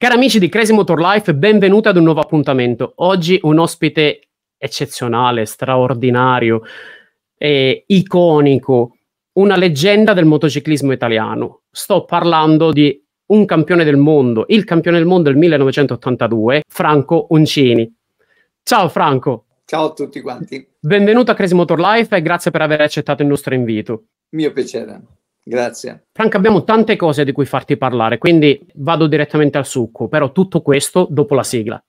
Cari amici di Crazy Motor Life, benvenuti ad un nuovo appuntamento. Oggi un ospite eccezionale, straordinario, eh, iconico, una leggenda del motociclismo italiano. Sto parlando di un campione del mondo, il campione del mondo del 1982, Franco Uncini. Ciao Franco. Ciao a tutti quanti. Benvenuto a Crazy Motor Life e grazie per aver accettato il nostro invito. Mio piacere. Grazie. Franco, abbiamo tante cose di cui farti parlare, quindi vado direttamente al succo, però tutto questo dopo la sigla.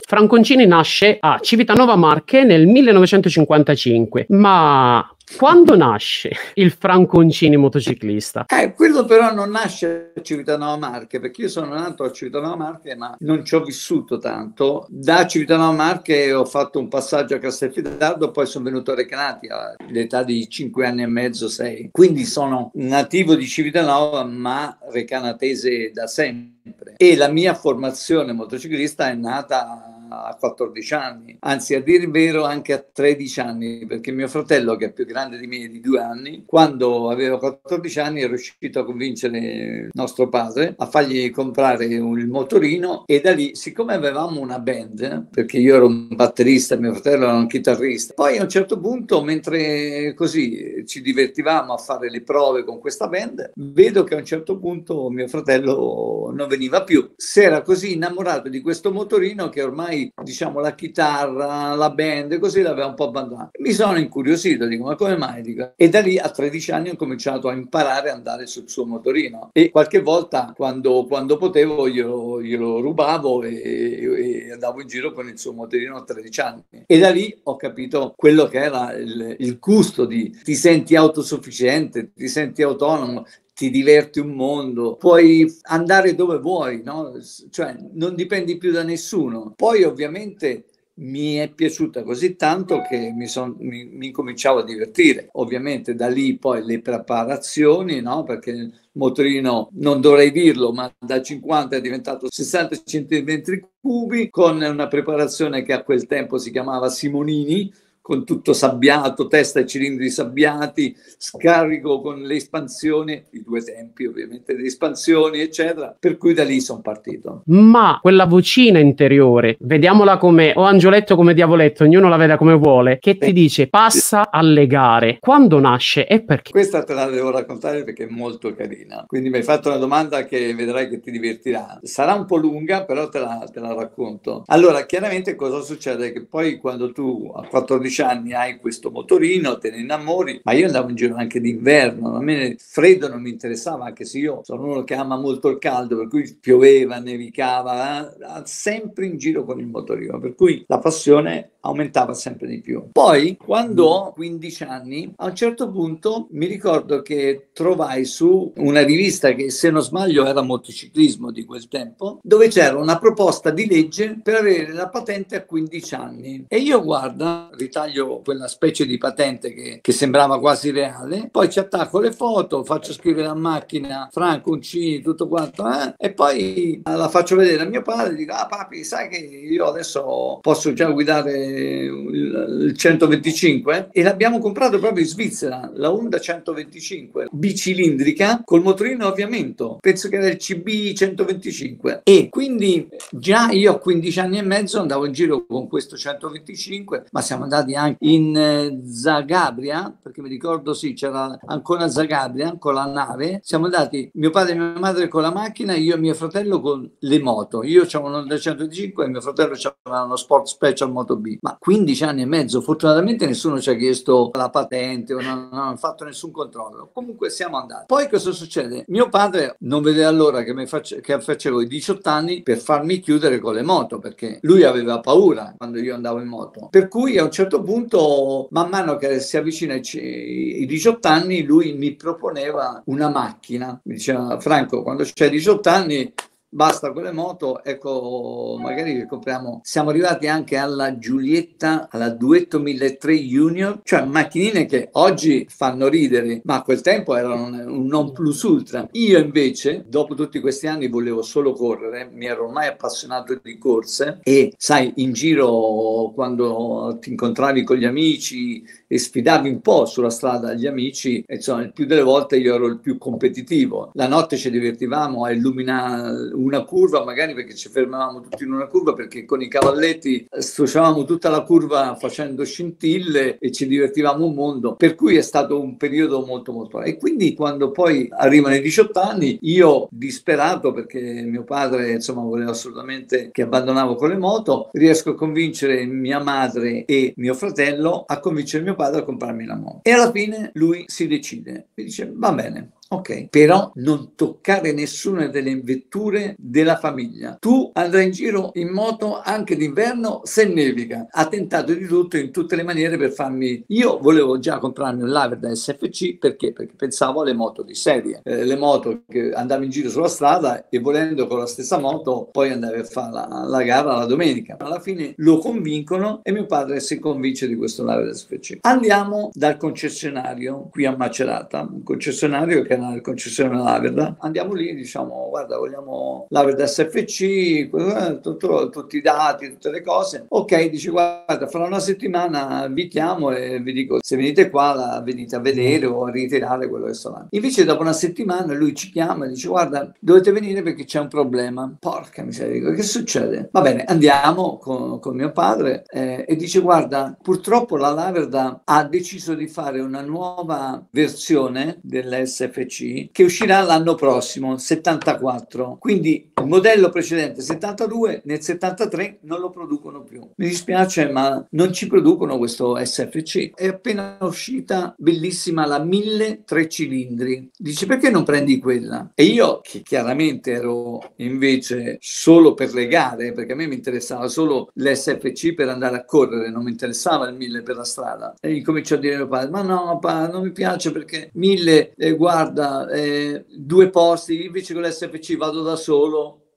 Franconcini nasce a Civitanova Marche nel 1955, ma quando nasce il Franconcini motociclista? Eh, quello però non nasce a Civitanova Marche, perché io sono nato a Civitanova Marche, ma non ci ho vissuto tanto. Da Civitanova Marche ho fatto un passaggio a Castelfidardo, poi sono venuto a Recanati all'età di 5 anni e mezzo, 6. Quindi sono nativo di Civitanova, ma recanatese da sempre. E la mia formazione motociclista è nata a 14 anni, anzi a dire il vero anche a 13 anni, perché mio fratello che è più grande di me di due anni, quando aveva 14 anni è riuscito a convincere nostro padre a fargli comprare il motorino e da lì, siccome avevamo una band, perché io ero un batterista, mio fratello era un chitarrista, poi a un certo punto mentre così ci divertivamo a fare le prove con questa band, vedo che a un certo punto mio fratello non veniva più. Si era così innamorato di questo motorino che ormai diciamo la chitarra, la band, così l'aveva un po' abbandonato. Mi sono incuriosito, dico ma come mai? Dico, e da lì a 13 anni ho cominciato a imparare ad andare sul suo motorino e qualche volta quando, quando potevo glielo, glielo rubavo e, e, andavo in giro con il suo motorino a 13 anni. E da lì ho capito quello che era il, il gusto di ti senti autosufficiente, ti senti autonomo, ti diverti un mondo, puoi andare dove vuoi, no? cioè non dipendi più da nessuno. Poi ovviamente mi è piaciuta così tanto che mi, son, mi, mi incominciavo a divertire. Ovviamente da lì poi le preparazioni, no? perché il motorino, non dovrei dirlo, ma da 50 è diventato 60 cm cubi con una preparazione che a quel tempo si chiamava Simonini, con tutto sabbiato, testa e cilindri sabbiati, scarico con le espansioni, i due tempi ovviamente le espansioni, eccetera, per cui da lì sono partito. Ma quella vocina interiore, vediamola come, o angioletto come diavoletto, ognuno la veda come vuole, che ti dice passa alle gare, quando nasce e perché? Questa te la devo raccontare perché è molto carina, quindi mi hai fatto una domanda che vedrai che ti divertirà. Sarà un po' lunga, però te la, te la racconto. Allora, chiaramente cosa succede? Che poi quando tu a 14 anni hai questo motorino, te ne innamori, ma io andavo in giro anche d'inverno, a me freddo non mi interessava, anche se io sono uno che ama molto il caldo, per cui pioveva, nevicava, eh, sempre in giro con il motorino, per cui la passione aumentava sempre di più. Poi, quando ho 15 anni, a un certo punto mi ricordo che trovai su una rivista che, se non sbaglio, era motociclismo di quel tempo, dove c'era una proposta di legge per avere la patente a 15 anni. E io, guarda, ritaglio quella specie di patente che, che sembrava quasi reale, poi ci attacco le foto, faccio scrivere a macchina Franco Uncini, tutto quanto, eh? e poi la faccio vedere a mio padre, dico, ah papi, sai che io adesso posso già guidare il 125 e l'abbiamo comprato proprio in Svizzera, la Honda 125 bicilindrica col motorino a avviamento, penso che era il CB 125 e quindi già io a 15 anni e mezzo andavo in giro con questo 125, ma siamo andati anche in eh, Zagabria, perché mi ricordo sì, c'era ancora Zagabria con la nave, siamo andati mio padre e mia madre con la macchina, io e mio fratello con le moto, io avevo un Honda 125 e mio fratello aveva uno Sport Special Moto B ma 15 anni e mezzo, fortunatamente nessuno ci ha chiesto la patente o non, non hanno fatto nessun controllo. Comunque siamo andati. Poi cosa succede? Mio padre non vedeva l'ora che, face, che facevo i 18 anni per farmi chiudere con le moto, perché lui aveva paura quando io andavo in moto. Per cui a un certo punto, man mano che si avvicina i 18 anni, lui mi proponeva una macchina. Mi diceva, Franco, quando c'hai 18 anni basta con le moto, ecco, magari compriamo, siamo arrivati anche alla Giulietta, alla Duetto 1003 Junior, cioè macchinine che oggi fanno ridere, ma a quel tempo erano un non plus ultra. Io invece, dopo tutti questi anni, volevo solo correre, mi ero ormai appassionato di corse e sai, in giro quando ti incontravi con gli amici e sfidavi un po' sulla strada gli amici, insomma, il più delle volte io ero il più competitivo. La notte ci divertivamo a illuminare una curva, magari perché ci fermavamo tutti in una curva, perché con i cavalletti strusciavamo tutta la curva facendo scintille e ci divertivamo un mondo. Per cui è stato un periodo molto molto. E quindi quando poi arrivano i 18 anni, io disperato perché mio padre insomma voleva assolutamente che abbandonavo con le moto, riesco a convincere mia madre e mio fratello a convincere mio padre a comprarmi la moto. E alla fine lui si decide, mi dice va bene, Ok, però non toccare nessuna delle vetture della famiglia. Tu andrai in giro in moto anche d'inverno se nevica. Ha tentato di tutto in tutte le maniere per farmi. Io volevo già comprarmi un laver da SFC perché? Perché pensavo alle moto di serie, eh, le moto che andavo in giro sulla strada e volendo con la stessa moto poi andavi a fare la, la gara la domenica. Alla fine lo convincono e mio padre si convince di questo laver SFC. Andiamo dal concessionario qui a Macerata, un concessionario che il concessionario Laverda, andiamo lì diciamo guarda vogliamo Laverda SFC, tutto, tutti i dati, tutte le cose. Ok, dice guarda fra una settimana vi chiamo e vi dico se venite qua la venite a vedere o a ritirare quello che sto là. Invece dopo una settimana lui ci chiama e dice guarda dovete venire perché c'è un problema. Porca miseria, che succede? Va bene, andiamo con, con mio padre eh, e dice guarda purtroppo la Laverda ha deciso di fare una nuova versione dell'SFC SFC che uscirà l'anno prossimo, 74. Quindi il modello precedente 72 nel 73 non lo producono più. Mi dispiace, ma non ci producono questo SFC. È appena uscita bellissima la 1003 cilindri. Dice perché non prendi quella? E io che chiaramente ero invece solo per le gare, perché a me mi interessava solo l'SFC per andare a correre, non mi interessava il 1000 per la strada. E incomincio a dire mio padre, ma no, pa, non mi piace perché 1000, eh, guarda, guarda, eh, due posti, invece con l'SFC vado da solo,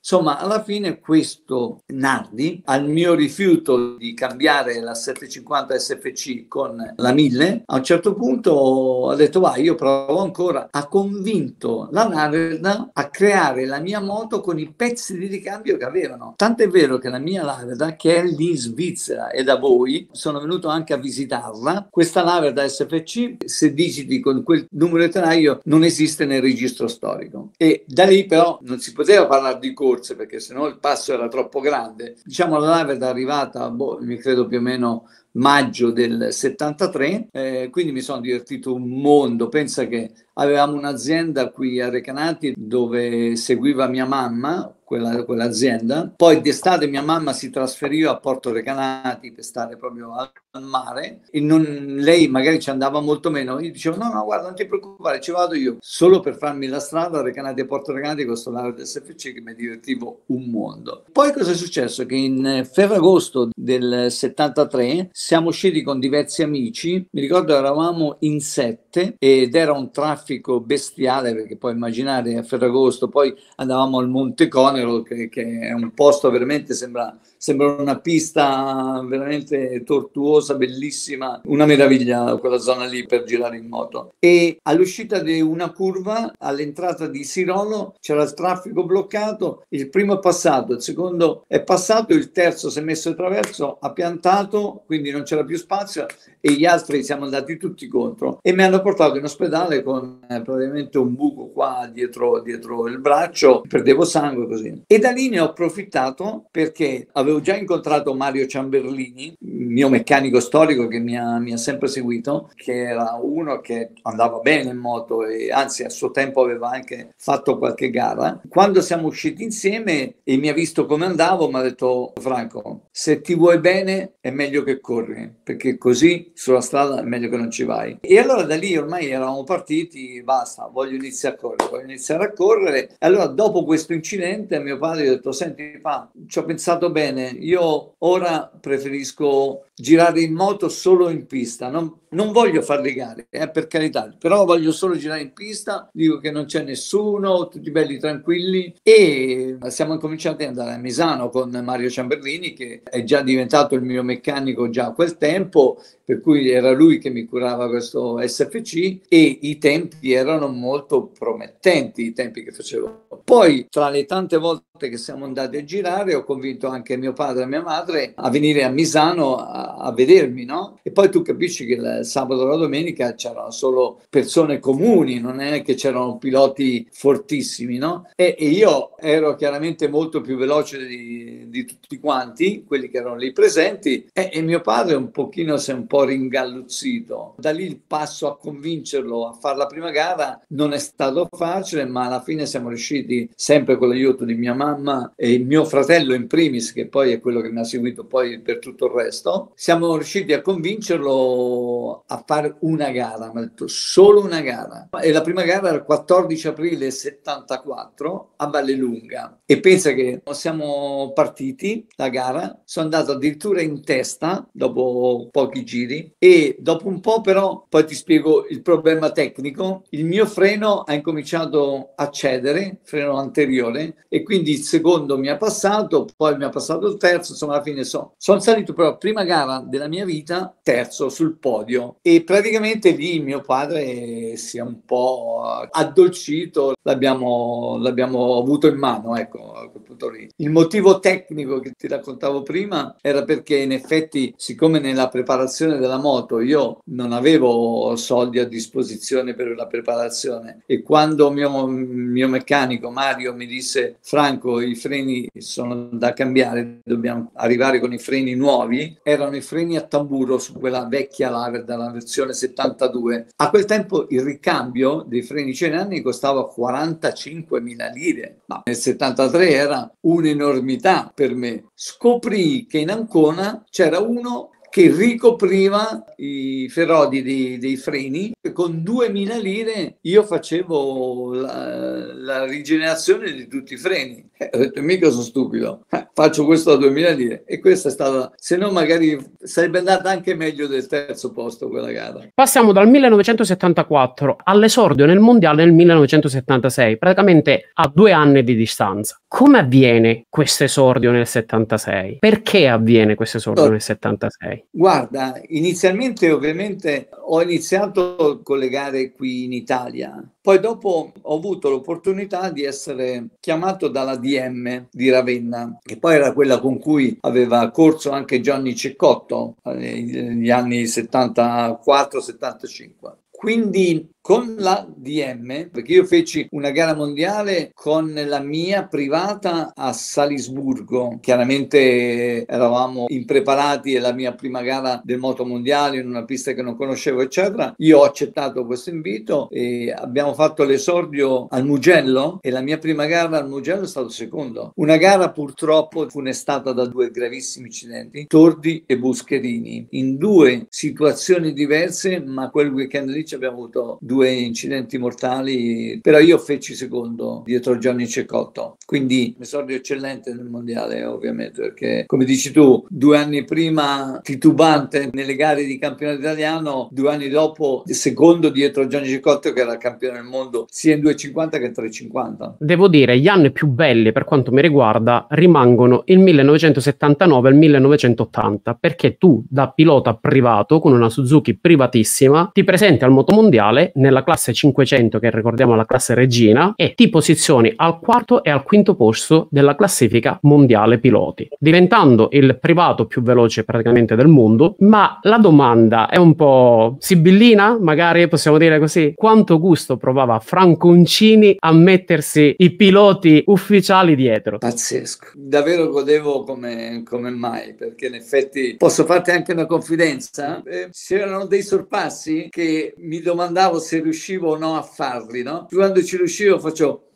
Insomma, alla fine questo Nardi, al mio rifiuto di cambiare la 750 SFC con la 1000, a un certo punto ha detto vai, io provo ancora. Ha convinto la Narda a creare la mia moto con i pezzi di ricambio che avevano. Tant'è vero che la mia Narda, che è lì in Svizzera e da voi, sono venuto anche a visitarla. Questa Narda SFC, se digiti con quel numero di telaio, non esiste nel registro storico. E da lì però non si poteva parlare di corsa corse perché sennò il passo era troppo grande. Diciamo la nave è arrivata, boh, mi credo più o meno maggio del 73, eh, quindi mi sono divertito un mondo. Pensa che avevamo un'azienda qui a Recanati dove seguiva mia mamma, quella, quell'azienda. Poi d'estate mia mamma si trasferì a Porto Recanati per stare proprio al, mare e non, lei magari ci andava molto meno. Io dicevo no, no, guarda, non ti preoccupare, ci vado io. Solo per farmi la strada Recanati a Porto Recanati con questo laurea del SFC che mi divertivo un mondo. Poi cosa è successo? Che in Ferragosto del 73 siamo usciti con diversi amici, mi ricordo eravamo in sette ed era un traffico bestiale perché puoi immaginare a Ferragosto, poi andavamo al Monte Conero che, che è un posto veramente sembra sembra una pista veramente tortuosa, bellissima, una meraviglia quella zona lì per girare in moto. E all'uscita di una curva, all'entrata di Sirolo, c'era il traffico bloccato, il primo è passato, il secondo è passato, il terzo si è messo attraverso, ha piantato, quindi non c'era più spazio e gli altri siamo andati tutti contro e mi hanno portato in ospedale con eh, praticamente un buco qua dietro, dietro il braccio, perdevo sangue così. E da lì ne ho approfittato perché avevo avevo già incontrato Mario Ciamberlini, mio meccanico storico che mi ha, mi ha, sempre seguito, che era uno che andava bene in moto e anzi a suo tempo aveva anche fatto qualche gara. Quando siamo usciti insieme e mi ha visto come andavo, mi ha detto Franco, se ti vuoi bene è meglio che corri, perché così sulla strada è meglio che non ci vai. E allora da lì ormai eravamo partiti, basta, voglio iniziare a correre, voglio iniziare a correre. E allora dopo questo incidente mio padre ha detto, senti, fa, ci ho pensato bene, io ora preferisco girare in moto solo in pista. Non, non voglio fare le gare, eh, per carità, però voglio solo girare in pista. Dico che non c'è nessuno, tutti belli tranquilli. E siamo cominciati ad andare a Misano con Mario Ciamberlini, che è già diventato il mio meccanico già a quel tempo, per cui era lui che mi curava questo SFC e i tempi erano molto promettenti, i tempi che facevo. Poi, tra le tante volte che siamo andati a girare, ho convinto anche mio padre e mia madre a venire a Misano a, a vedermi, no? E poi tu capisci che il sabato e la domenica c'erano solo persone comuni, non è che c'erano piloti fortissimi, no? E, e io ero chiaramente molto più veloce di, di, tutti quanti, quelli che erano lì presenti, e, e mio padre un pochino si è un po' ringalluzzito. Da lì il passo a convincerlo a fare la prima gara non è stato facile, ma alla fine siamo riusciti, sempre con l'aiuto di mia mamma e mio fratello in primis, che poi è quello che mi ha seguito poi per tutto il resto, siamo riusciti a convincerlo a fare una gara, mi ha detto solo una gara. E la prima gara era il 14 aprile 74 a Vallelunga. E pensa che siamo partiti la gara, sono andato addirittura in testa dopo pochi giri e dopo un po' però, poi ti spiego il problema tecnico, il mio freno ha incominciato a cedere, freno anteriore, e quindi il secondo mi ha passato, poi mi ha passato il terzo, insomma alla fine so, sono salito però prima gara della mia vita, terzo sul podio. E praticamente lì mio padre si è un po' addolcito, l'abbiamo, l'abbiamo avuto in mano, ecco, a quel punto lì. Il motivo tecnico che ti raccontavo prima era perché in effetti, siccome nella preparazione della moto io non avevo soldi a disposizione per la preparazione e quando mio, mio meccanico Mario mi disse Franco i freni sono da cambiare, dobbiamo arrivare con i freni nuovi, erano i freni a tamburo su quella vecchia Laver dalla versione 72. A quel tempo il ricambio dei freni Cenanni costava 45.000 lire, ma nel 73 era un'enormità per me. Scoprì che in Ancona c'era uno che ricopriva i ferrodi dei, dei freni con 2000 lire io facevo la, la rigenerazione di tutti i freni. Eh, ho detto, mica sono stupido, eh, faccio questo a 2000 lire e questa è stata, se no magari sarebbe andata anche meglio del terzo posto quella gara. Passiamo dal 1974 all'esordio nel mondiale nel 1976, praticamente a due anni di distanza. Come avviene questo esordio nel 76? Perché avviene questo esordio nel 76? Guarda, inizialmente ovviamente ho iniziato con le gare qui in Italia, poi dopo ho avuto l'opportunità di essere chiamato dalla DM di Ravenna, che poi era quella con cui aveva corso anche Gianni Ceccotto eh, negli anni 74-75. Quindi con la DM, perché io feci una gara mondiale con la mia privata a Salisburgo, chiaramente eravamo impreparati, è la mia prima gara del moto mondiale in una pista che non conoscevo, eccetera. Io ho accettato questo invito e abbiamo fatto l'esordio al Mugello e la mia prima gara al Mugello è stato secondo. Una gara purtroppo funestata da due gravissimi incidenti, Tordi e Buscherini, in due situazioni diverse, ma quel weekend lì ci abbiamo avuto due incidenti mortali, però io feci secondo dietro Gianni Cecotto, quindi esordio eccellente nel mondiale ovviamente, perché come dici tu, due anni prima titubante nelle gare di campionato italiano, due anni dopo secondo dietro Gianni Cecotto che era campione del mondo sia in 2,50 che in 3,50. Devo dire, gli anni più belli per quanto mi riguarda rimangono il 1979 e il 1980, perché tu da pilota privato con una Suzuki privatissima ti presenti al motomondiale nella classe 500, che ricordiamo la classe regina, e ti posizioni al quarto e al quinto posto della classifica mondiale piloti, diventando il privato più veloce praticamente del mondo. Ma la domanda è un po' sibillina, magari possiamo dire così. Quanto gusto provava Franconcini a mettersi i piloti ufficiali dietro? Pazzesco, davvero godevo come, come mai, perché in effetti posso farti anche una confidenza. Eh, c'erano dei sorpassi che mi domandavo se se riuscivo o no a farli, no? Quando ci riuscivo faccio,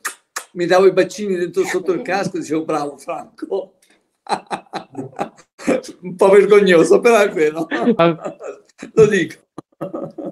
mi davo i bacini dentro sotto il casco e dicevo bravo Franco. Un po' vergognoso, però è vero. Lo dico.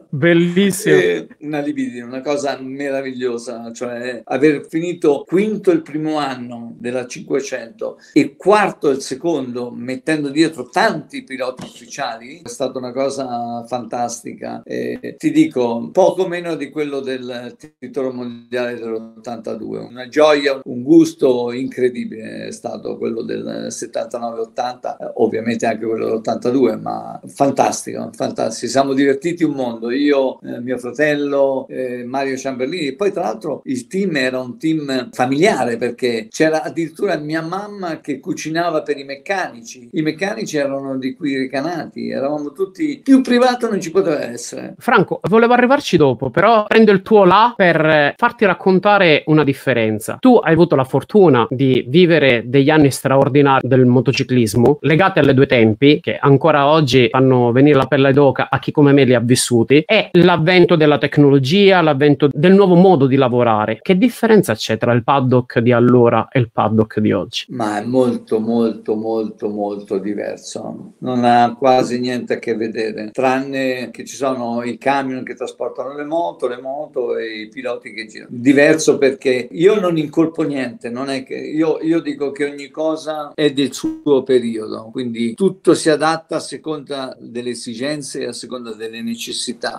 Bellissimo. Una libidine, una cosa meravigliosa, cioè aver finito quinto il primo anno della 500 e quarto il secondo, mettendo dietro tanti piloti ufficiali, è stata una cosa fantastica. E ti dico, poco meno di quello del titolo mondiale dell'82, una gioia, un gusto incredibile è stato quello del 79-80, ovviamente anche quello dell'82, ma fantastico, fantastico. Siamo divertiti un mondo, io, eh, mio fratello, eh, Mario Ciamberlini, poi tra l'altro il team era un team familiare perché c'era addirittura mia mamma che cucinava per i meccanici, i meccanici erano di qui ricanati, eravamo tutti più privato non ci poteva essere. Franco, volevo arrivarci dopo, però prendo il tuo là per farti raccontare una differenza. Tu hai avuto la fortuna di vivere degli anni straordinari del motociclismo legati alle due tempi che ancora oggi fanno venire la pelle d'oca a chi come me li ha vissuti e l'avvento della tecnologia, l'avvento del nuovo modo di lavorare. Che differenza c'è tra il paddock di allora e il paddock di oggi? Ma è molto molto molto molto diverso. Non ha quasi niente a che vedere, tranne che ci sono i camion che trasportano le moto, le moto e i piloti che girano. Diverso perché io non incolpo niente, non è che io, io dico che ogni cosa è del suo periodo, quindi tutto si adatta a seconda delle esigenze e a seconda delle necessità.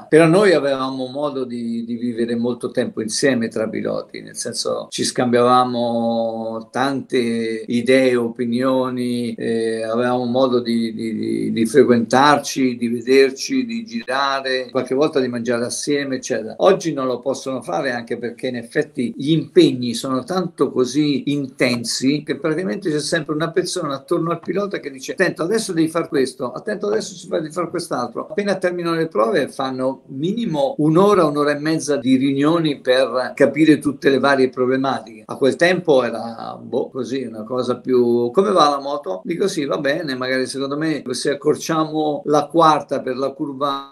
Però noi avevamo modo di, di vivere molto tempo insieme tra piloti, nel senso ci scambiavamo tante idee, opinioni, eh, avevamo modo di, di, di, frequentarci, di vederci, di girare, qualche volta di mangiare assieme, eccetera. Oggi non lo possono fare anche perché in effetti gli impegni sono tanto così intensi che praticamente c'è sempre una persona attorno al pilota che dice attento adesso devi fare questo, attento adesso si fa di fare quest'altro. Appena terminano le prove fanno minimo un'ora, un'ora e mezza di riunioni per capire tutte le varie problematiche. A quel tempo era boh, così una cosa più come va la moto? Dico sì, va bene, magari secondo me se accorciamo la quarta per la curva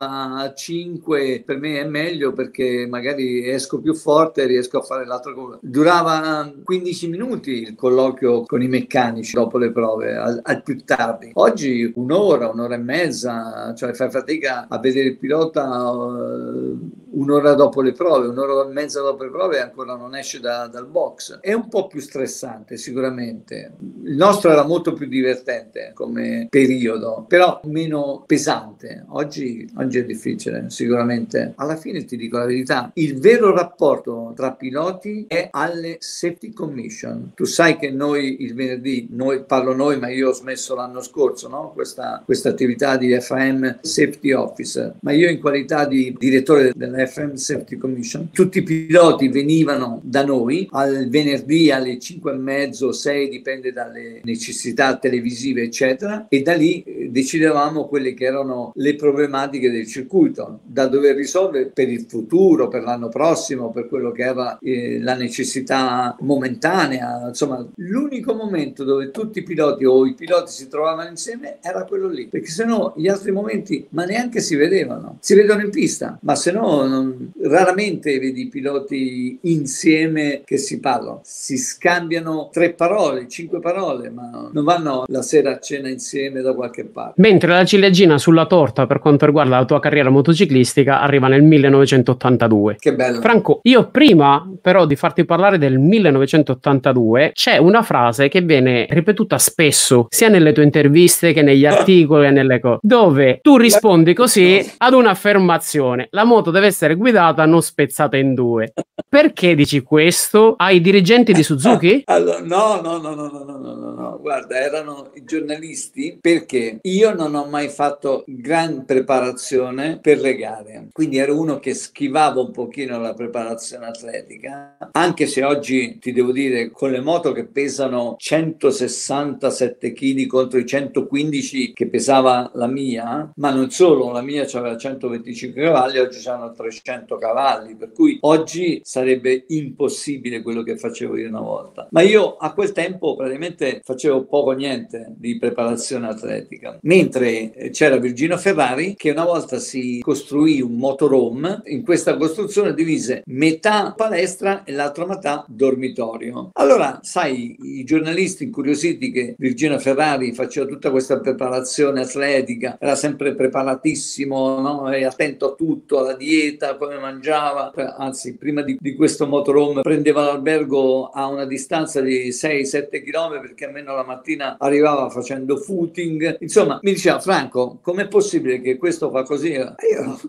5 per me è meglio perché magari esco più forte e riesco a fare l'altra curva. Durava 15 minuti il colloquio con i meccanici dopo le prove, al, al più tardi. Oggi un'ora, un'ora e mezza, cioè fai fatica a vedere pilota uh, un'ora dopo le prove, un'ora e mezza dopo le prove ancora non esce da, dal box. È un po' più stressante sicuramente. Il nostro era molto più divertente come periodo, però meno pesante. Oggi, oggi è difficile, sicuramente. Alla fine ti dico la verità, il vero rapporto tra piloti è alle safety commission. Tu sai che noi il venerdì, noi, parlo noi, ma io ho smesso l'anno scorso, no? questa, questa attività di FM Safety Officer, ma io in qualità di direttore della FM Safety Commission, tutti i piloti venivano da noi al venerdì alle 5 e mezzo, 6, dipende dalle necessità televisive, eccetera, e da lì eh, decidevamo quelle che erano le problematiche del circuito, da dover risolvere per il futuro, per l'anno prossimo, per quello che era eh, la necessità momentanea. Insomma, l'unico momento dove tutti i piloti o i piloti si trovavano insieme era quello lì, perché se no gli altri momenti, ma neanche si vedevano. Si vedono in pista, ma se no non, raramente vedi i piloti insieme che si parlano. Si scambiano tre parole, cinque parole, ma non vanno la sera a cena insieme da qualche parte. Mentre la ciliegina sulla torta per quanto riguarda la tua carriera motociclistica arriva nel 1982. Che bello. Franco, io prima però di farti parlare del 1982 c'è una frase che viene ripetuta spesso sia nelle tue interviste che negli articoli e nelle cose dove tu rispondi così ad un'affermazione. La moto deve essere guidata non spezzata in due. Perché dici questo? Ai dirigenti di Suzuki? allora, no, no, no, no, no, no, no, no, guarda, erano i giornalisti perché io non ho mai fatto gran preparazione per le gare, quindi ero uno che schivava un pochino la preparazione atletica, anche se oggi ti devo dire con le moto che pesano 167 kg contro i 115 che pesava la mia, ma non solo, la mia aveva 125 cavalli, oggi hanno 300 cavalli, per cui oggi sarebbe impossibile quello che facevo io una volta. Ma io a quel tempo praticamente facevo poco niente di preparazione atletica, mentre c'era Virgino Ferrari che una volta si costruì un motorhome, in questa costruzione divise metà palestra e l'altra metà dormitorio. Allora, sai, i giornalisti incuriositi che Virgino Ferrari faceva tutta questa preparazione atletica, era sempre preparatissimo, no? E attento a tutto, alla dieta, come mangiava, anzi prima di, di questo motorhome prendeva l'albergo a una distanza di 6-7 km perché almeno la mattina arrivava facendo footing, insomma mi diceva Franco com'è possibile che questo fa così? io,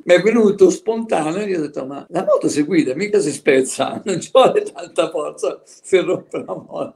mi è venuto spontaneo. E gli ho detto ma la moto si guida, mica si spezza, non ci vuole tanta forza per rompere la moto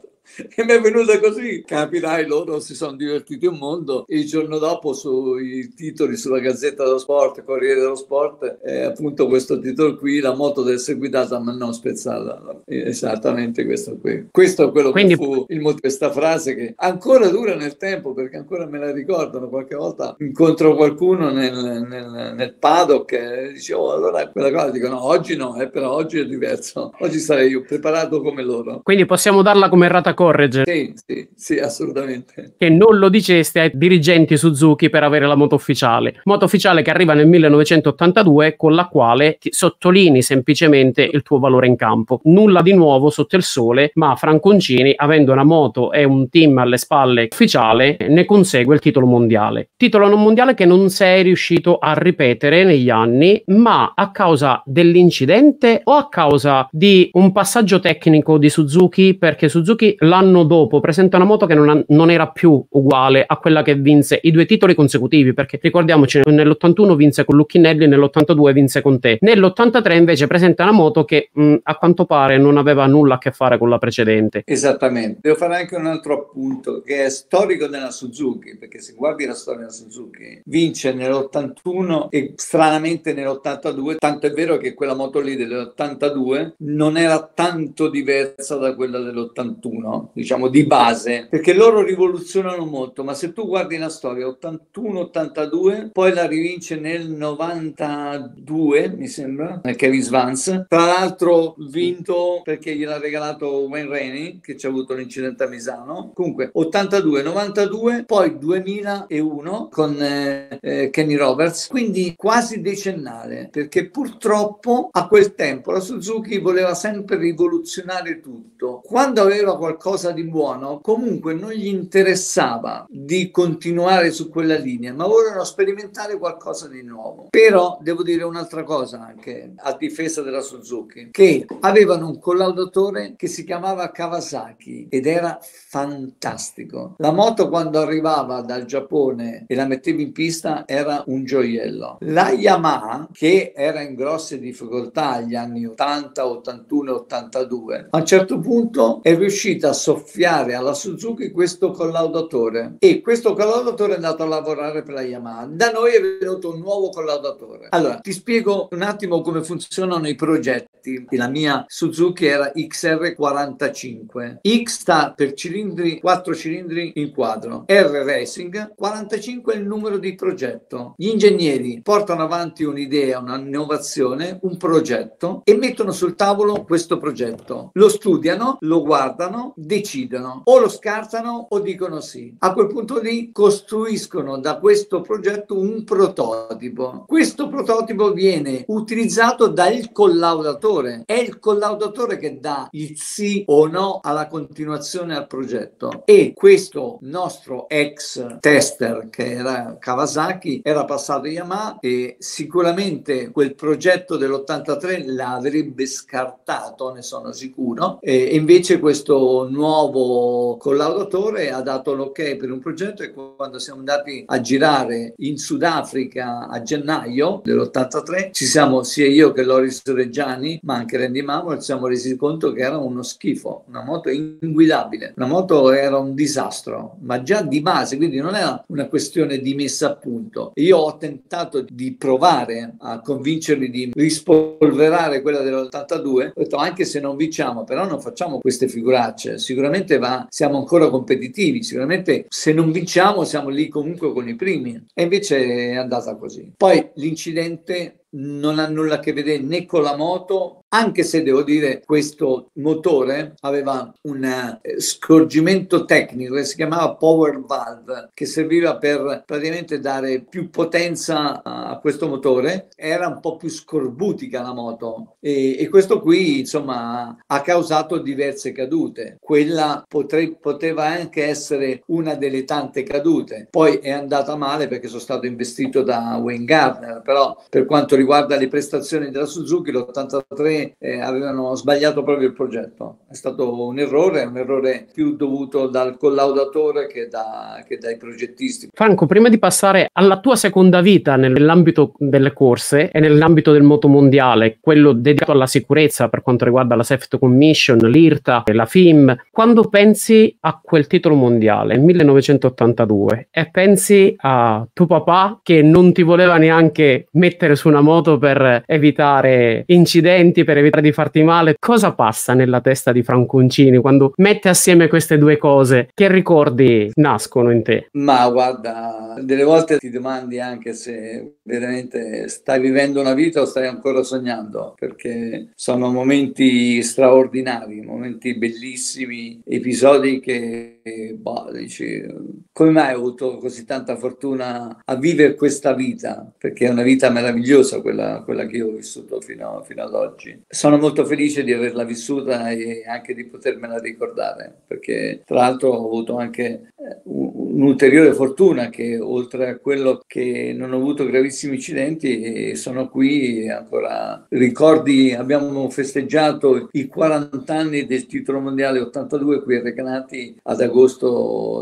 e mi è venuta così. Capirai, loro si sono divertiti un mondo. Il giorno dopo sui titoli sulla Gazzetta dello Sport, Corriere dello Sport, è appunto questo titolo qui, la moto deve essere guidata ma non spezzata. Esattamente questo qui. Questo è quello Quindi... che fu il motivo questa frase che ancora dura nel tempo perché ancora me la ricordano. Qualche volta incontro qualcuno nel, nel, nel paddock e dicevo oh, allora quella cosa dico no, oggi no, eh, però oggi è diverso. Oggi sarei io preparato come loro. Quindi possiamo darla come rata corregge. Sì, sì, sì, assolutamente. Che non lo diceste ai dirigenti Suzuki per avere la moto ufficiale. Moto ufficiale che arriva nel 1982 con la quale ti sottolinei semplicemente il tuo valore in campo. Nulla di nuovo sotto il sole, ma Franconcini, avendo una moto e un team alle spalle ufficiale, ne consegue il titolo mondiale. Titolo non mondiale che non sei riuscito a ripetere negli anni, ma a causa dell'incidente o a causa di un passaggio tecnico di Suzuki perché Suzuki l'anno dopo presenta una moto che non, ha, non, era più uguale a quella che vinse i due titoli consecutivi, perché ricordiamoci, nell'81 vinse con Lucchinelli, nell'82 vinse con te. Nell'83 invece presenta una moto che mh, a quanto pare non aveva nulla a che fare con la precedente. Esattamente. Devo fare anche un altro appunto che è storico della Suzuki, perché se guardi la storia della Suzuki, vince nell'81 e stranamente nell'82, tanto è vero che quella moto lì dell'82 non era tanto diversa da quella dell'81 diciamo di base, perché loro rivoluzionano molto, ma se tu guardi la storia 81-82, poi la rivince nel 92, mi sembra, nel Kevin Svans, tra l'altro vinto perché gliel'ha regalato Wayne Rainey, che ci ha avuto l'incidente a Misano, comunque 82, 92, poi 2001 con eh, eh, Kenny Roberts, quindi quasi decennale, perché purtroppo a quel tempo la Suzuki voleva sempre rivoluzionare tutto. Quando aveva qualcosa qualcosa di buono, comunque non gli interessava di continuare su quella linea, ma volevano sperimentare qualcosa di nuovo. Però devo dire un'altra cosa anche a difesa della Suzuki, che avevano un collaudatore che si chiamava Kawasaki ed era fantastico. La moto quando arrivava dal Giappone e la mettevi in pista era un gioiello. La Yamaha, che era in grosse difficoltà agli anni 80, 81 82, a un certo punto è riuscita a soffiare alla Suzuki questo collaudatore e questo collaudatore è andato a lavorare per la Yamaha. Da noi è venuto un nuovo collaudatore. Allora, ti spiego un attimo come funzionano i progetti. La mia Suzuki era XR45. X sta per cilindri, 4 cilindri in quadro. R Racing, 45 è il numero di progetto. Gli ingegneri portano avanti un'idea, un'innovazione, un progetto e mettono sul tavolo questo progetto. Lo studiano, lo guardano, decidono o lo scartano o dicono sì. A quel punto lì costruiscono da questo progetto un prototipo. Questo prototipo viene utilizzato dal collaudatore. È il collaudatore che dà il sì o no alla continuazione al progetto. E questo nostro ex tester che era Kawasaki era passato Yamaha e sicuramente quel progetto dell'83 l'avrebbe scartato, ne sono sicuro. E invece questo nuovo collaudatore ha dato l'ok per un progetto e quando siamo andati a girare in Sudafrica a gennaio dell'83 ci siamo sia io che Loris Reggiani ma anche Randy Mamor ci siamo resi conto che era uno schifo una moto inguidabile. Una moto era un disastro ma già di base quindi non era una questione di messa a punto. Io ho tentato di provare a convincerli di rispolverare quella dell'82 ho detto anche se non vinciamo però non facciamo queste figuracce sicuramente va, siamo ancora competitivi, sicuramente se non vinciamo siamo lì comunque con i primi e invece è andata così. Poi l'incidente non ha nulla a che vedere né con la moto anche se devo dire questo motore aveva un eh, scorgimento tecnico che si chiamava power valve, che serviva per praticamente dare più potenza a questo motore, era un po' più scorbutica la moto e, e questo qui insomma ha causato diverse cadute. Quella potre, poteva anche essere una delle tante cadute, poi è andata male perché sono stato investito da Wayne Gardner, però per quanto riguarda le prestazioni della Suzuki l'83 eh, avevano sbagliato proprio il progetto, è stato un errore, un errore più dovuto dal collaudatore che, da, che dai progettisti. Franco, prima di passare alla tua seconda vita nell'ambito delle corse e nell'ambito del motomondiale, quello dedicato alla sicurezza per quanto riguarda la Safety Commission, l'IRTA e la FIM, quando pensi a quel titolo mondiale, 1982, e pensi a tuo papà che non ti voleva neanche mettere su una moto per evitare incidenti, per evitare di farti male, cosa passa nella testa di Franconcini quando mette assieme queste due cose? Che ricordi nascono in te? Ma guarda, delle volte ti domandi anche se veramente stai vivendo una vita o stai ancora sognando, perché sono momenti straordinari, momenti bellissimi, episodi che, boh, dici, come mai ho avuto così tanta fortuna a vivere questa vita? Perché è una vita meravigliosa quella, quella che io ho vissuto fino, fino ad oggi. Sono molto felice di averla vissuta e anche di potermela ricordare, perché tra l'altro ho avuto anche eh, un'ulteriore fortuna che oltre a quello che non ho avuto gravissimi incidenti sono qui ancora ricordi abbiamo festeggiato i 40 anni del titolo mondiale 82 qui a Recanati ad agosto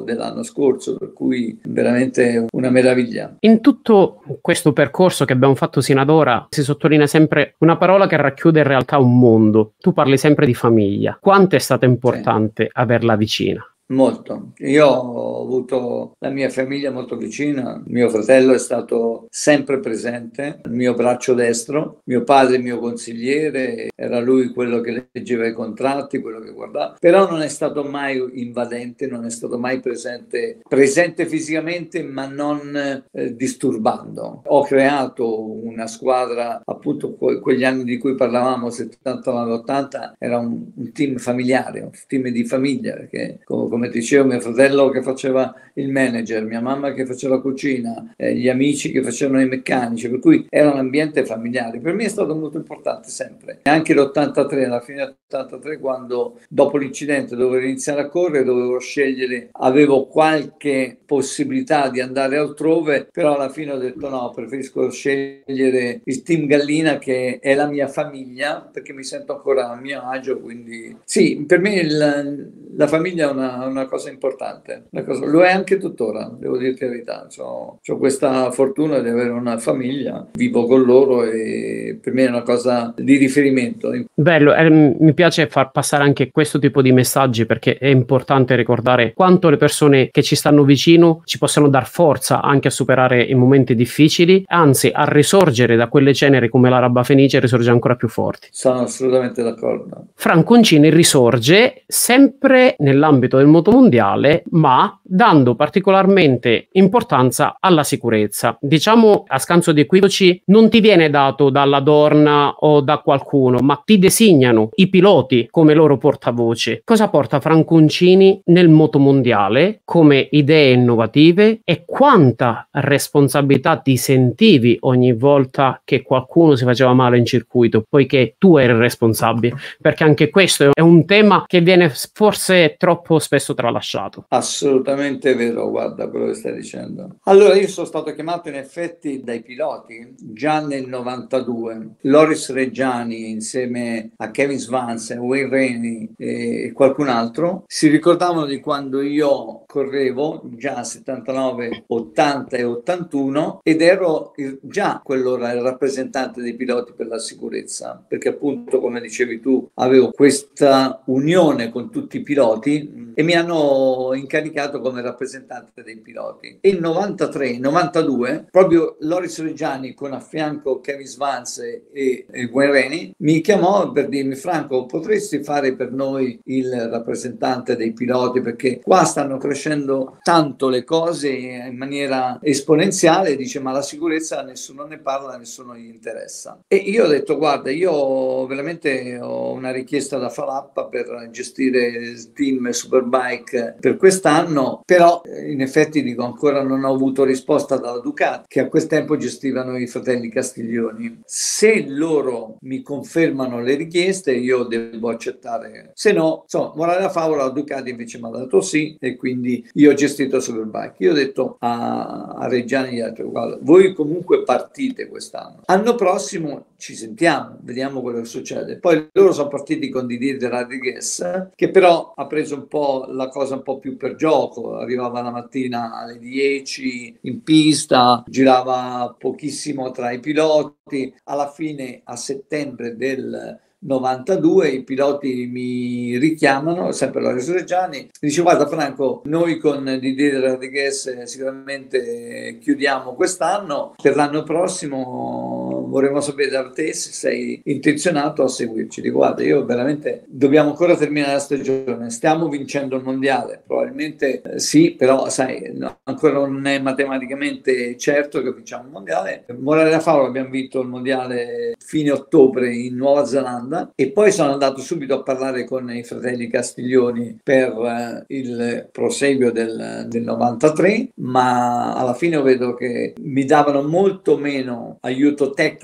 dell'anno scorso per cui veramente una meraviglia. In tutto questo percorso che abbiamo fatto sino ad ora si sottolinea sempre una parola che racchiude in realtà un mondo. Tu parli sempre di famiglia. Quanto è stato importante sì. averla vicina Molto. Io ho avuto la mia famiglia molto vicina, mio fratello è stato sempre presente, il mio braccio destro, mio padre il mio consigliere, era lui quello che leggeva i contratti, quello che guardava, però non è stato mai invadente, non è stato mai presente, presente fisicamente ma non eh, disturbando. Ho creato una squadra, appunto que- quegli anni di cui parlavamo, 79-80, era un, un, team familiare, un team di famiglia, perché come come dicevo, mio fratello che faceva il manager, mia mamma che faceva la cucina, eh, gli amici che facevano i meccanici, per cui era un ambiente familiare. Per me è stato molto importante sempre. E anche l'83, alla fine dell'83, quando dopo l'incidente dovevo iniziare a correre, dovevo scegliere, avevo qualche possibilità di andare altrove, però alla fine ho detto no, preferisco scegliere il team Gallina che è la mia famiglia, perché mi sento ancora a mio agio, quindi sì, per me il, la famiglia è una, una cosa importante, una cosa, lo è anche tuttora, devo dirti la verità. Ho, ho questa fortuna di avere una famiglia, vivo con loro e per me è una cosa di riferimento. Bello, eh, mi piace far passare anche questo tipo di messaggi perché è importante ricordare quanto le persone che ci stanno vicino ci possano dar forza anche a superare i momenti difficili, anzi a risorgere da quelle ceneri come l'araba fenice risorge ancora più forti. Sono assolutamente d'accordo. Franconcini risorge sempre nell'ambito del motomondiale, ma dando particolarmente importanza alla sicurezza. Diciamo a scanso di equivoci, non ti viene dato dalla Dorna o da qualcuno, ma ti designano i piloti come loro portavoce. Cosa porta Franconcini nel motomondiale come idee innovative e quanta responsabilità ti sentivi ogni volta che qualcuno si faceva male in circuito, poiché tu eri il responsabile? Perché anche questo è un tema che viene forse troppo spesso tralasciato. Assolutamente vero, guarda quello che stai dicendo. Allora, io sono stato chiamato in effetti dai piloti già nel 92. Loris Reggiani insieme a Kevin Svance, Wayne Rainey e qualcun altro si ricordavano di quando io correvo già 79, 80 e 81 ed ero già quell'ora il rappresentante dei piloti per la sicurezza perché appunto come dicevi tu avevo questa unione con tutti i piloti e mi hanno incaricato come rappresentante dei piloti. E il 93, 92, proprio Loris Reggiani con a fianco Kevin Svance e, e Guerreni mi chiamò per dirmi Franco potresti fare per noi il rappresentante dei piloti perché qua stanno crescendo tanto le cose in maniera esponenziale, dice ma la sicurezza nessuno ne parla, nessuno gli interessa. E io ho detto guarda io veramente ho una richiesta da Falappa per gestire il team Superbike per quest'anno, però eh, in effetti dico ancora non ho avuto risposta dalla Ducati che a quel tempo gestivano i fratelli Castiglioni. Se loro mi confermano le richieste io devo accettare, se no, insomma, morale da favola, la Ducati invece mi ha dato sì e quindi io ho gestito Superbike. Io ho detto a, a Reggiani agli altri, guarda, voi comunque partite quest'anno. Anno prossimo ci sentiamo, vediamo quello che succede. Poi loro sono partiti con Didier de Rodriguez, che però ha preso un po' la cosa un po' più per gioco, arrivava la mattina alle 10 in pista, girava pochissimo tra i piloti, alla fine a settembre del 92 i piloti mi richiamano, sempre Lorenzo Reggiani, dice guarda Franco, noi con Didier Rodriguez sicuramente chiudiamo quest'anno, per l'anno prossimo vorremmo sapere da te se sei intenzionato a seguirci. Dico guarda, io veramente dobbiamo ancora terminare la stagione, stiamo vincendo il mondiale, probabilmente eh, sì, però sai, no, ancora non è matematicamente certo che vinciamo il mondiale. Morale da favola abbiamo vinto il mondiale fine ottobre in Nuova Zelanda e poi sono andato subito a parlare con i fratelli Castiglioni per uh, il proseguio del, del 93, ma alla fine vedo che mi davano molto meno aiuto tecnico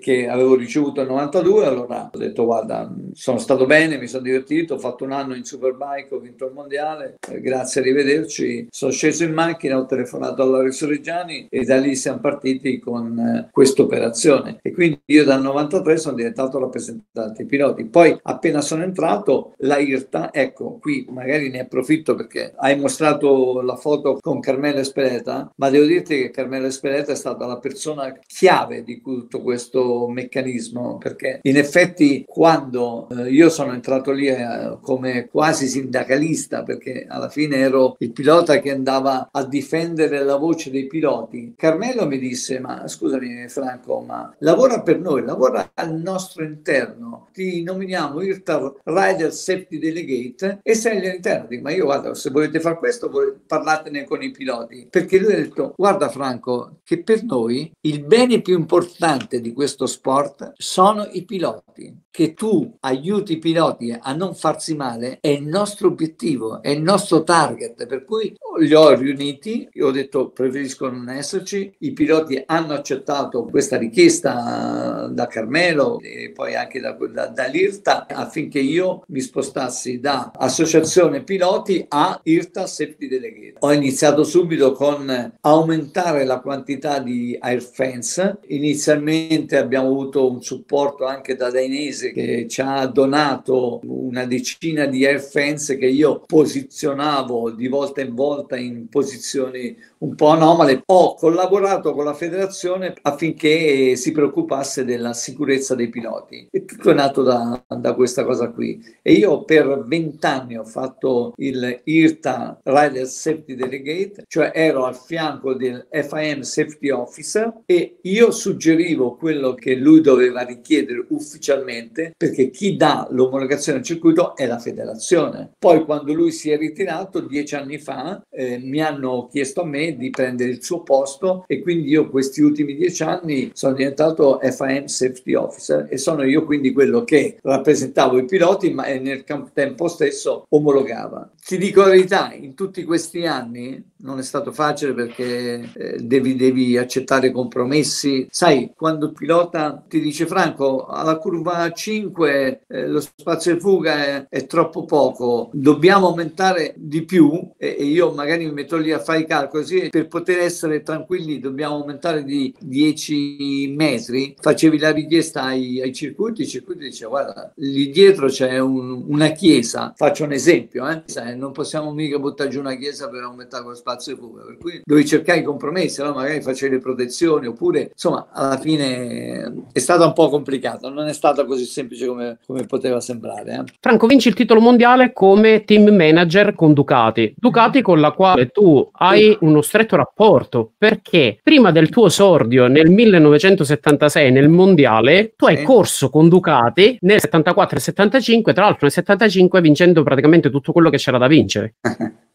che avevo ricevuto nel 92, allora ho detto guarda, sono stato bene, mi sono divertito, ho fatto un anno in Superbike, ho vinto il mondiale, eh, grazie, arrivederci. Sono sceso in macchina, ho telefonato alla Reggiani e da lì siamo partiti con eh, questa operazione. E quindi io dal 93 sono diventato rappresentante tanti piloti. Poi appena sono entrato, la IRTA, ecco, qui magari ne approfitto perché hai mostrato la foto con Carmelo Espeleta, ma devo dirti che Carmelo Espeleta è stata la persona chiave di tutto questo meccanismo, perché in effetti quando eh, io sono entrato lì eh, come quasi sindacalista, perché alla fine ero il pilota che andava a difendere la voce dei piloti, Carmelo mi disse, ma scusami Franco, ma lavora per noi, lavora al nostro interno ti nominiamo IRTA Rider Safety Delegate e sei all'interno. Dico, ma io guarda, se volete fare questo, parlatene con i piloti. Perché lui ha detto, guarda Franco, che per noi il bene più importante di questo sport sono i piloti. Che tu aiuti i piloti a non farsi male è il nostro obiettivo, è il nostro target. Per cui li ho riuniti, io ho detto preferisco non esserci, i piloti hanno accettato questa richiesta da Carmelo e poi anche da da, dall'IRTA affinché io mi spostassi da associazione piloti a IRTA Safety Delegate. Ho iniziato subito con aumentare la quantità di air fence. Inizialmente abbiamo avuto un supporto anche da Dainese che ci ha donato una decina di air fence che io posizionavo di volta in volta in posizioni un po' anomale. Ho collaborato con la federazione affinché si preoccupasse della sicurezza dei piloti. E tutto è nato da, da questa cosa qui. E io per vent'anni ho fatto il IRTA Rider Safety Delegate, cioè ero al fianco del FIM Safety Officer e io suggerivo quello che lui doveva richiedere ufficialmente perché chi dà l'omologazione al circuito è la federazione. Poi quando lui si è ritirato dieci anni fa eh, mi hanno chiesto a me di prendere il suo posto e quindi io questi ultimi dieci anni sono diventato FIM Safety Officer e sono io quindi quello che rappresentavo i piloti ma nel tempo stesso omologava. Ti dico la verità, in tutti questi anni non è stato facile perché eh, devi, devi, accettare compromessi. Sai, quando il pilota ti dice Franco, alla curva 5 eh, lo spazio di fuga è, è, troppo poco, dobbiamo aumentare di più e, e, io magari mi metto lì a fare i calcoli, oggi per poter essere tranquilli dobbiamo aumentare di 10 metri, facevi la richiesta ai, ai circuiti, i circuiti dicevano guarda, lì dietro c'è un, una chiesa, faccio un esempio, eh? non possiamo mica buttare giù una chiesa per aumentare lo spazio di fuga, per cui dovevi cercare i compromessi, no? magari facevi le protezioni oppure insomma alla fine è stata un po' complicata, non è stata così semplice come, come poteva sembrare. Eh? Franco vinci il titolo mondiale come team manager con Ducati, Ducati con la quale tu hai uno stretto rapporto perché prima del tuo esordio nel 1976 nel mondiale tu hai corso con Ducati nel 74 e 75, tra l'altro nel 75 vincendo praticamente tutto quello che c'era da vincere.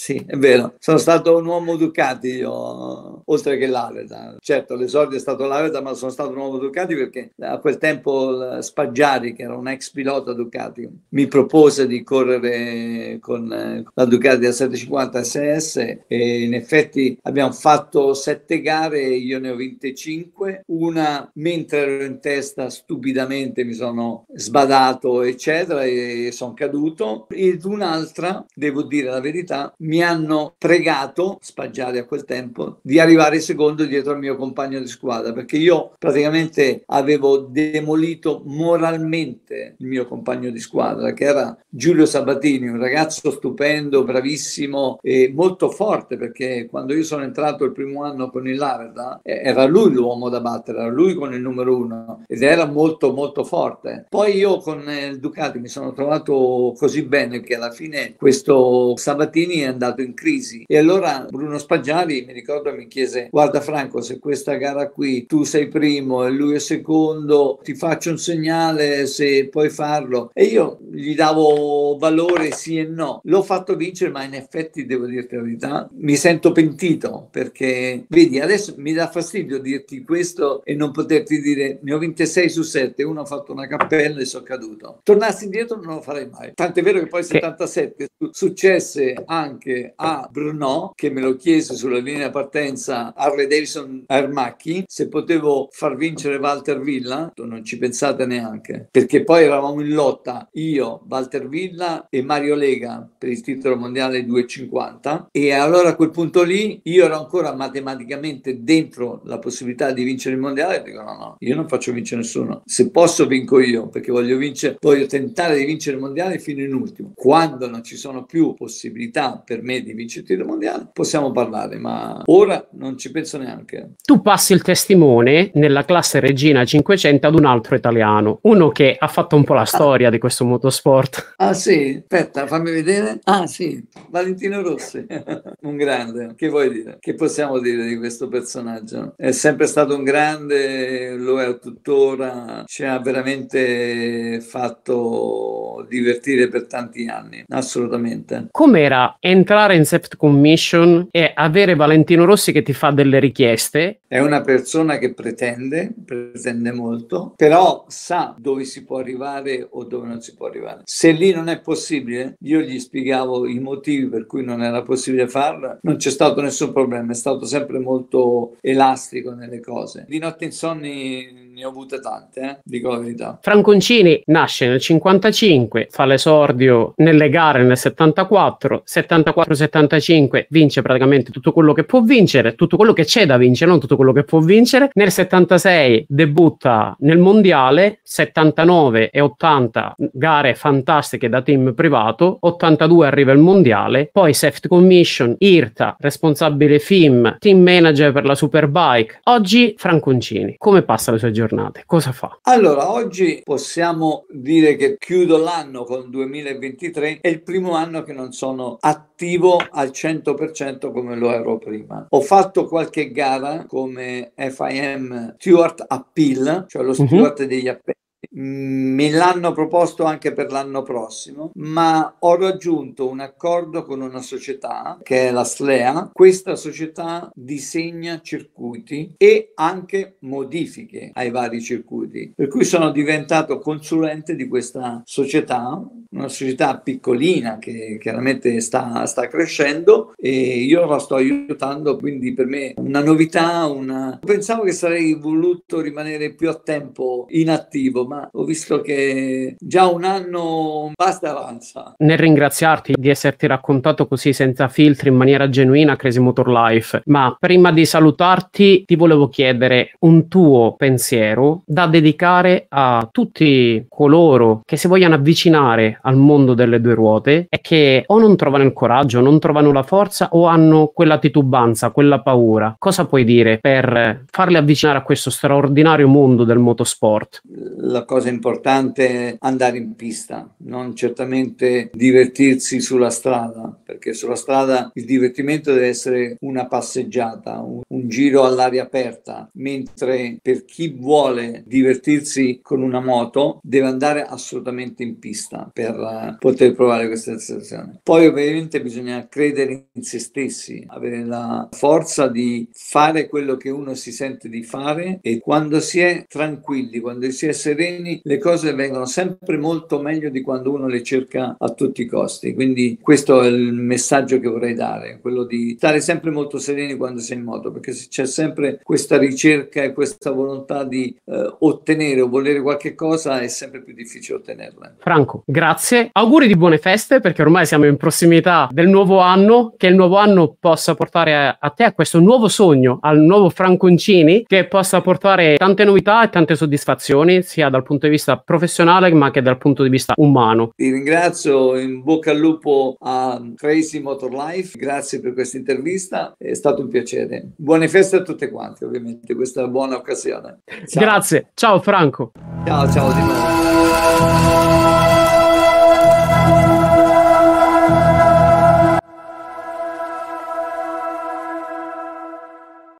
Sì, è vero. Sono stato un uomo Ducati io, oltre che l'Aveta. Certo, l'esordio è stato l'Aveta, ma sono stato un uomo Ducati perché a quel tempo Spaggiari, che era un ex pilota Ducati, mi propose di correre con la Ducati a 750 SS e in effetti abbiamo fatto sette gare, io ne ho vinte cinque. Una mentre ero in testa stupidamente mi sono sbadato, eccetera, e sono caduto. Ed un'altra, devo dire la verità, mi hanno pregato, Spaggiari a quel tempo, di arrivare secondo dietro al mio compagno di squadra, perché io praticamente avevo demolito moralmente il mio compagno di squadra, che era Giulio Sabatini, un ragazzo stupendo, bravissimo e molto forte, perché quando io sono entrato il primo anno con il Laverda, era lui l'uomo da battere, era lui con il numero uno ed era molto molto forte. Poi io con il Ducati mi sono trovato così bene che alla fine questo Sabatini è andato in crisi. E allora Bruno Spaggiari, mi ricordo, mi chiese, guarda Franco, se questa gara qui tu sei primo e lui è secondo, ti faccio un segnale se puoi farlo. E io gli davo valore sì e no. L'ho fatto vincere, ma in effetti devo dirti la verità, mi sento pentito perché, vedi, adesso mi dà fastidio dirti questo e non poterti dire ne ho vinte 6 su 7, uno ha fatto una cappella e sono caduto. Tornassi indietro non lo farei mai. Tant'è vero che poi 77 successe anche anche a Brno, che me lo chiese sulla linea partenza Harley Davidson Ermacchi, se potevo far vincere Walter Villa, non ci pensate neanche, perché poi eravamo in lotta io, Walter Villa e Mario Lega per il titolo mondiale 250 e allora a quel punto lì io ero ancora matematicamente dentro la possibilità di vincere il mondiale dico no no, io non faccio vincere nessuno, se posso vinco io perché voglio vincere, voglio tentare di vincere il mondiale fino in ultimo. Quando non ci sono più possibilità per me di vincere il titolo mondiale, possiamo parlare, ma ora non ci penso neanche. Tu passi il testimone nella classe Regina 500 ad un altro italiano, uno che ha fatto un po' la storia ah. di questo motorsport. Ah sì, aspetta, fammi vedere. Ah sì, Valentino Rossi, un grande. Che vuoi dire? Che possiamo dire di questo personaggio? È sempre stato un grande, lo è tuttora, ci ha veramente fatto divertire per tanti anni, assolutamente. Com'era entrare in Sept Commission e avere Valentino Rossi che ti fa delle richieste? È una persona che pretende, pretende molto, però sa dove si può arrivare o dove non si può arrivare. Se lì non è possibile, io gli spiegavo i motivi per cui non era possibile farlo, non c'è stato nessun problema, è stato sempre molto elastico nelle cose. Di notte insonni ne ho avute tante, eh? dico la verità. Franconcini nasce nel 55, fa l'esordio nelle gare nel 74, 74-75 vince praticamente tutto quello che può vincere, tutto quello che c'è da vincere, non tutto quello che può vincere. Nel 76 debutta nel mondiale, 79 e 80 gare fantastiche da team privato, 82 arriva il mondiale, poi Safety Commission, IRTA, responsabile FIM, team manager per la Superbike. Oggi Franconcini, come passa le sue giornate? Giornate? Cosa fa? Allora, oggi possiamo dire che chiudo l'anno con 2023, è il primo anno che non sono attivo al 100% come lo ero prima. Ho fatto qualche gara come FIM Stewart Appeal, cioè lo mhm. steward uh-huh. degli appelli me l'hanno proposto anche per l'anno prossimo, ma ho raggiunto un accordo con una società che è la SLEA. Questa società disegna circuiti e anche modifiche ai vari circuiti, per cui sono diventato consulente di questa società una società piccolina che chiaramente sta, sta crescendo e io la sto aiutando, quindi per me una novità, una... pensavo che sarei voluto rimanere più a tempo inattivo, ma ho visto che già un anno basta avanza. Nel ringraziarti di esserti raccontato così senza filtri in maniera genuina Crazy Motor Life, ma prima di salutarti ti volevo chiedere un tuo pensiero da dedicare a tutti coloro che si vogliono avvicinare al mondo delle due ruote e che o non trovano il coraggio, non trovano la forza o hanno quella titubanza, quella paura. Cosa puoi dire per farli avvicinare a questo straordinario mondo del motorsport? La cosa importante è andare in pista, non certamente divertirsi sulla strada, perché sulla strada il divertimento deve essere una passeggiata, un, un giro all'aria aperta, mentre per chi vuole divertirsi con una moto deve andare assolutamente in pista per uh, poter provare questa sensazione. Poi ovviamente bisogna credere in se stessi, avere la forza di fare quello che uno si sente di fare e quando si è tranquilli, quando si è sereni, le cose vengono sempre molto meglio di quando uno le cerca a tutti i costi. Quindi questo è il messaggio che vorrei dare, quello di stare sempre molto sereni quando sei in moto, perché c'è sempre questa ricerca e questa volontà di eh, ottenere o volere qualche cosa, è sempre più difficile ottenerla. Franco, grazie. Auguri di buone feste, perché ormai siamo in prossimità del nuovo anno, che il nuovo anno possa portare a, a te a questo nuovo sogno, al nuovo Franconcini, che possa portare tante novità e tante soddisfazioni, sia dal punto di vista professionale ma che dal punto di vista umano. Ti ringrazio, in bocca al lupo a Crazy Motor Life, grazie per questa intervista, è stato un piacere. Buone feste a tutte quante, ovviamente, questa buona occasione. Ciao. Grazie, ciao Franco. Ciao, ciao di nuovo.